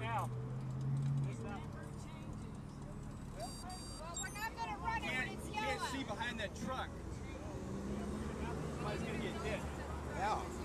Now. Just now. Well, we're not gonna run it when Can't, you can't see behind that truck. Somebody's gonna get hit. Yeah.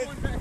Good.